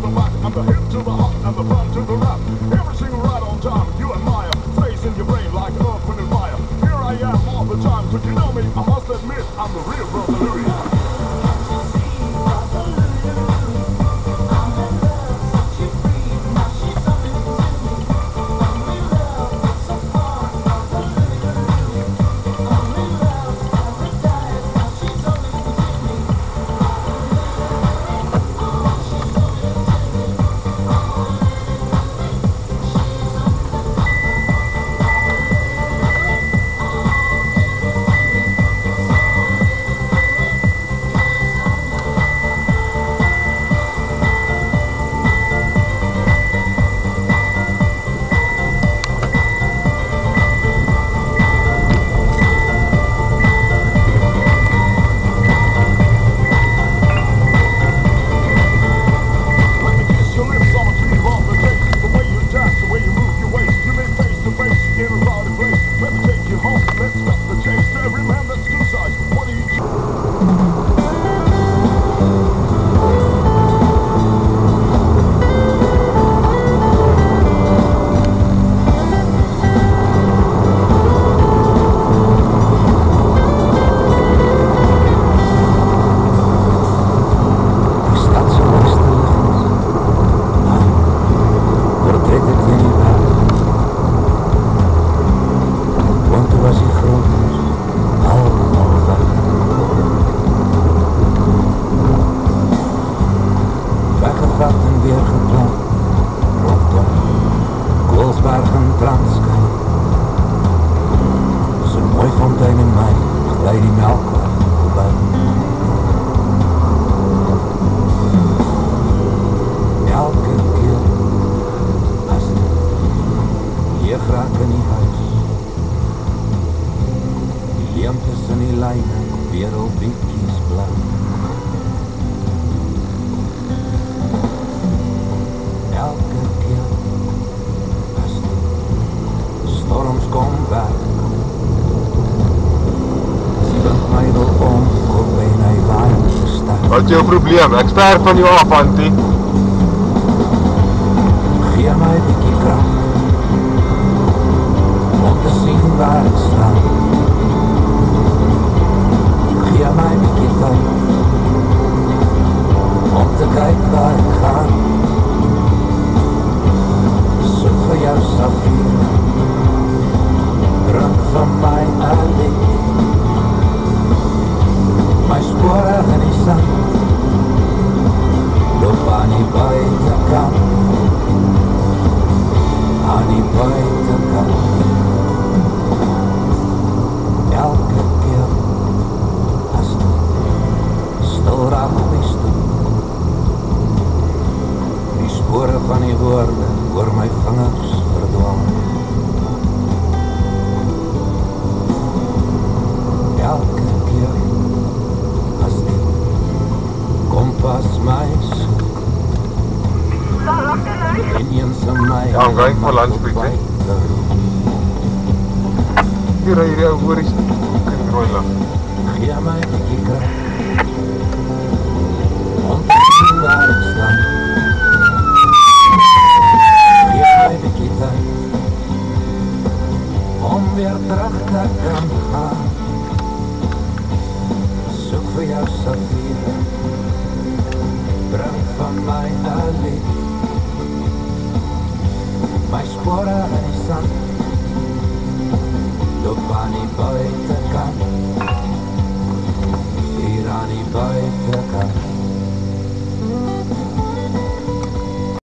the I'm the hip to the hop, I'm the fun to the rap. Every single ride on time, you admire, face in your brain like open and fire. Here I am all the time, could you know me? I must admit, I'm the real brother. Koolsbergen Transkei. Zo'n mooi fontein in mei, gleed die melkweg voorbij. elke keer als je graag in die huis. Die leemtes in die lijnen weer op bietjes blauw. Wat is jou probleem? Ek sterf van jou af, Antie. Gee my 'n bietjie krag te sien waar ek staan. Gee my 'n bietjie tyd om te kyk waar ek gaan. Soek vir jou safier, drink van my alleen. Spore in die sand, loop aan die buitekant aan die buitekant. Elke keer as die stil raak op die stoel, die spore van die woorde oor my vingers verdwaal. I'm going for lunch, Pieter. Hier ry hierdie ou hoories in rooi lig. Gee my 'n bietjie krag om te sien waar ek staan. Gee my 'n bietjie tyd om weer terug te kan gaan. Soek vir jou safier, bring van my alleen. Aan die buitekant. Hier aan die buitekant